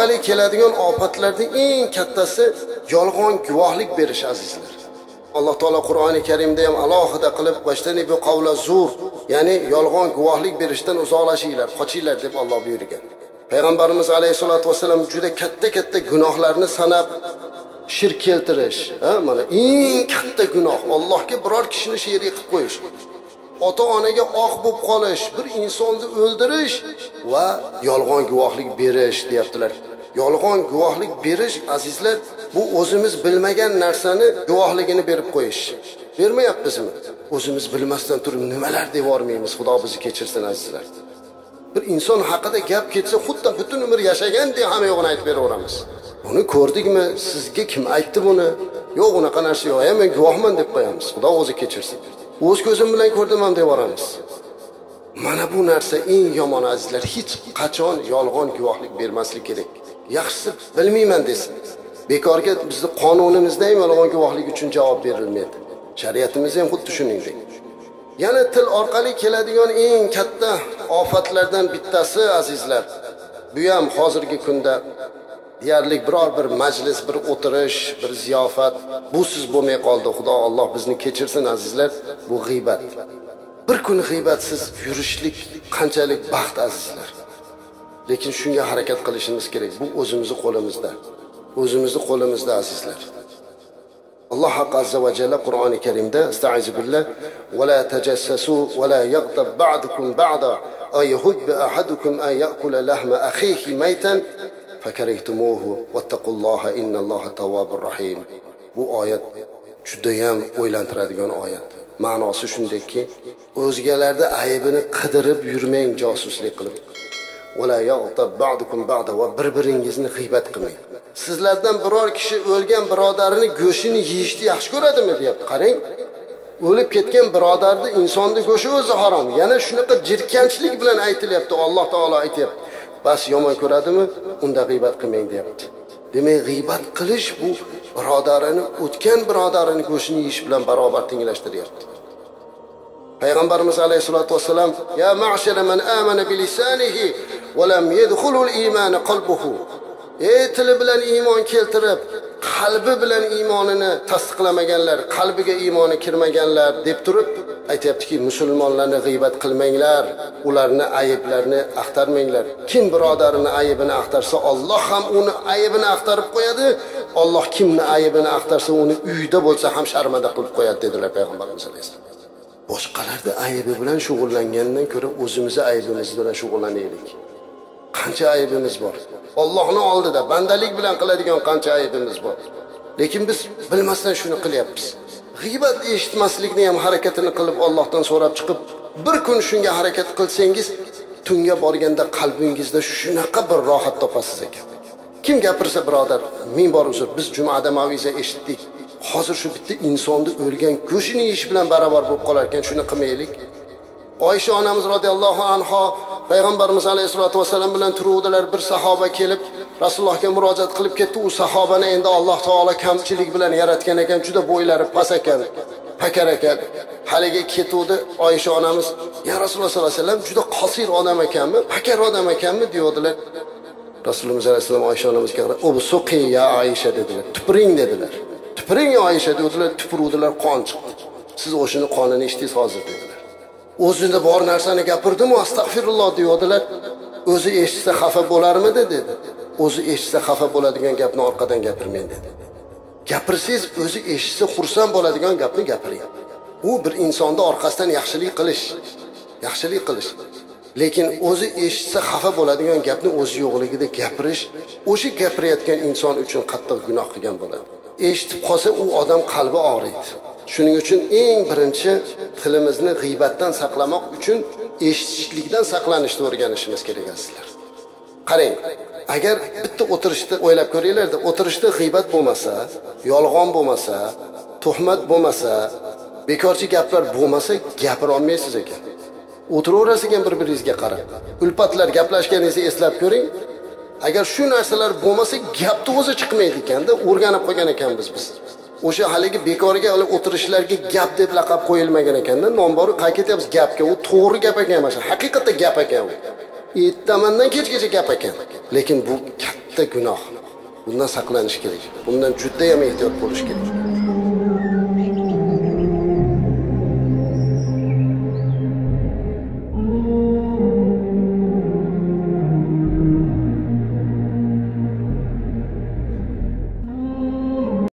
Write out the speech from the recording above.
orqali keladigan ofatlarning eng kattasi yolg'on guvohlik berish azizlar. Alloh taolo qur'oni karimda ham alohida qilib bu qavla zur ya'ni yolg'on guvohlik berishdan uzoqlashinglar qochinglar deb olloh buyurgan. Payg'ambarimiz alayhissalotu vassalam juda katta katta gunohlarni sanab shirk keltirish mana eng katta gunoh. Allohga biror kishini sherik qilib qo'yish ota onaga oq bo'lib qolish bir insonni o'ldirish va yolg'on guvohlik berish deyaptilar. Yolg'on guvohlik berish azizlar bu o'zimiz bilmagan narsani guvohligini berib qo'yish. Bermayapmizmi? O'zimiz bilmasdan turib nimalar deb yubormaymiz xudo bizni kechirsin azizlar. Bir inson haqida gap ketsa xuddi butun umr yashagandek hamma yo'g'ini aytib beraveramiz. Buni ko'rdikmi? Sizga kim aytdi buni? Yo'q unaqa narsa yo'q men guvohman deb qo'yamiz xudo o'zi kechirsin. O'z ko'zim bilan ko'rdim ham deb yuboramiz. Mana bu narsa eng yomon azizlar hech qachon yolg'on guvohlik bermaslik kerak. Yaxshisi bilmayman desin. Bekorga bizni qonunimizda ham yolg'on guvohlik uchun javob berilmaydi shariatimizda ham xuddi shuningdek. Yana til orqali keladigan eng katta ofatlardan bittasi azizlar. Bu ham hozirgi kunda deyarli biror bir majlis bir o'tirish bir ziyofat busiz bo'lmay qoldi. Xudo olloh bizni kechirsin azizlar. Bu g'iybat. Bir kun g'iybatsiz yurishlik qanchalik baxt azizlar. Lekin shunga harakat qilishimiz kerak. Bu o'zimizni qo'limizda. O'zimizni qo'limizda azizlar. Alloh haq azza va jalla qur'oni karimda astaizu billah vala tajassasu vala yag'tab ba'dukum ba'da ayhubba ahadukum an ya'kula lahma akhihi maytan fakarihtumuhu wattaqulloha innalloha tawwabur rahim. Bu oyat judayam o'ylantiradigan oyat. Ma'nosi shundaki o'zgalarda aybini qidirib yurmang josuslik qilib. Va bir biringizni g'iybat qilmang sizlardan biror kishi o'lgan birodarini go'shtini yeyishni yaxshi ko'radimi deyapti qarang o'lib ketgan birodarni insonni go'shti o'zi harom yana shunaqa jirkanchlik bilan aytilyapti alloh taolo aytyapti bas yomon ko'radimi unda g'iybat qilmang deyapti demak g'iybat qilish bu birodarini o'tgan birodarini go'shtini yeyish bilan barobar tenglashtiryapti payg'ambarimiz alayhissalotu vassalam ya ma'shara man amana bilisanihi va lam yadkhulul imani qalbuhu ey tili bilan iymon keltirib qalbi bilan iymonini tasdiqlamaganlar qalbiga iymoni kirmaganlar deb turib aytyaptiki musulmonlarni g'iybat qilmanglar ularni ayblarini axtarmanglar. Kim birodarini aybini axtarsa olloh ham uni aybini axtarib qo'yadi. Olloh kimni aybini axtarsa uni uyda bo'lsa ham sharmanda qilib qo'yadi dedilar payg'ambarimiz alayhissalom boshqalarni aybi bilan shug'ullangandan ko'ra o'zimizni aybimiz bilan shug'ullanaylik. Qancha aybimiz bor? Ollohni oldida bandalik bilan qiladigan qancha aybimiz bor? Lekin biz bilmasdan shuni qilyapmiz. G'iybat eshitmaslikni ham harakatini qilib ollohdan so'rab chiqib bir kun shunga harakat qilsangiz tunga borganda qalbingizda shunaqa bir rohat topasiz ekan. Kim gapirsa birodar ming bor uzr biz jumada maviza eshitdik. Hozir shu bitta insonni o'lgan go'shtini yeyish bilan barobar bo'lib qolar ekan shuni qilmaylik. Oysha onamiz roziyallohu anho payg'ambarimiz alayhissalotu vassalam bilan turuvdilar. Bir sahoba kelib rasulullohga murojaat qilib ketdi. U sahobani endi alloh taolo kamchilik bilan yaratgan ekan. Juda bo'ylari past ekan. Pakar ekan. Haligi ketuvdi. Oysha onamiz ya rasululloh sollallohu alayhi vasallam juda qosir odam ekanmi? Pakar odam ekanmi? deyavdilar rasululloh alayhissalom oysha onamizga qarab ya oysha dedilar. Tupuring dedilar. Tupuring oysha dedilar. Tupuruvdilar qon chiqdi. Siz o'shani qonini ichdingiz hozir dedilar. O'zida bor narsani gapirdimu astag'firulloh deyodilar o'zi eshitsa xafa bo'larmidi dedi. O'zi eshitsa xafa bo'ladigan gapni orqadan gapirmang dedi. Gapirsangiz o'zi eshitsa xursand bo'ladigan gapni gapiring. U bir insonni orqasidan yaxshilik qilish yaxshilik qilish. Lekin o'zi eshitsa xafa bo'ladigan gapni o'zi yo'qligida gapirish o'sha gapirayotgan inson uchun qattiq gunoh qilgan bo'ladi. Eshitib qolsa u odam qalbi og'riydi. Shuning uchun eng birinchi tilimizni g'iybatdan saqlamoq uchun eshitishlikdan saqlanishni o'rganishimiz kerak azizlar. Qarang agar bitta o'tirishda o'ylab ko'ringlarda o'tirishda g'iybat bo'lmasa yolg'on bo'lmasa tuhmat bo'lmasa bekorchi gaplar bo'lmasa gapirolmaysiz ekan o'tiraverasiz ekan. Bir biringizga qarab ulpatlar gaplashganingizni eslab ko'ring. Agar shu narsalar bo'lmasa gapni o'zi chiqmaydi ekanda o'rganib qolgan ekanmiz biz. O'sha haligi bekorga o'tirishlarga gap deb laqab qo'yilmagan ekanda nom boru qayerga ketyapmiz gapga? U to'g'ri gap ekan mana shu haqiqatda gap ekan u. Ertamandan kechgacha gap ekan. Lekin bu katta katta gunoh. Bundan saqlanish kerak. Bundan judayam ehtiyot bo'lish kerak.